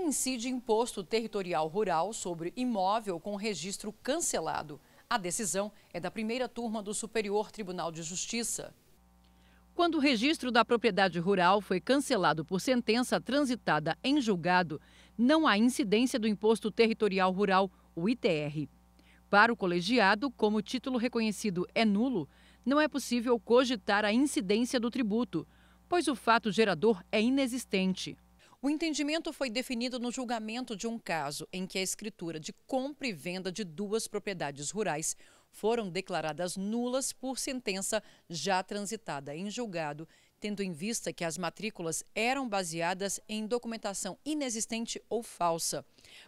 incide imposto territorial rural sobre imóvel com registro cancelado. A decisão é da primeira turma do Superior Tribunal de Justiça. Quando o registro da propriedade rural foi cancelado por sentença transitada em julgado, não há incidência do Imposto Territorial Rural, o ITR. Para o colegiado, como o título reconhecido é nulo, não é possível cogitar a incidência do tributo, pois o fato gerador é inexistente. O entendimento foi definido no julgamento de um caso em que a escritura de compra e venda de duas propriedades rurais foram declaradas nulas por sentença já transitada em julgado, tendo em vista que as matrículas eram baseadas em documentação inexistente ou falsa.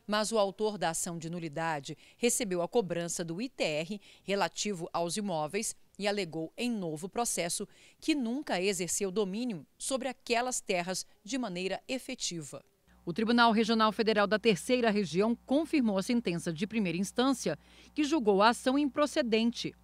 Mas o autor da ação de nulidade recebeu a cobrança do ITR relativo aos imóveis e alegou em novo processo que nunca exerceu domínio sobre aquelas terras de maneira efetiva. O Tribunal Regional Federal da Terceira Região confirmou a sentença de primeira instância que julgou a ação improcedente.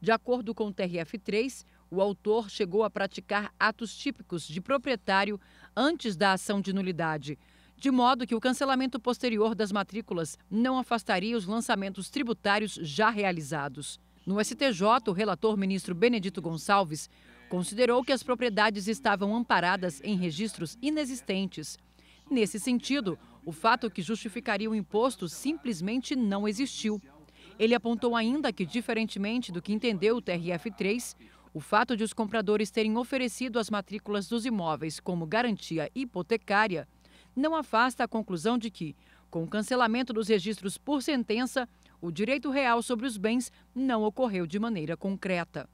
De acordo com o TRF3, o autor chegou a praticar atos típicos de proprietário antes da ação de nulidade, de modo que o cancelamento posterior das matrículas não afastaria os lançamentos tributários já realizados. No STJ, o relator ministro Benedito Gonçalves considerou que as propriedades estavam amparadas em registros inexistentes. Nesse sentido, o fato que justificaria o imposto simplesmente não existiu. Ele apontou ainda que, diferentemente do que entendeu o TRF3, o fato de os compradores terem oferecido as matrículas dos imóveis como garantia hipotecária não afasta a conclusão de que, com o cancelamento dos registros por sentença, o direito real sobre os bens não ocorreu de maneira concreta.